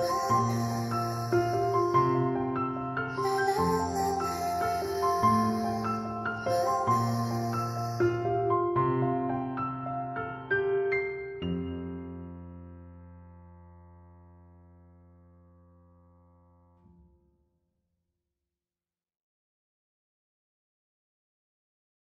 love.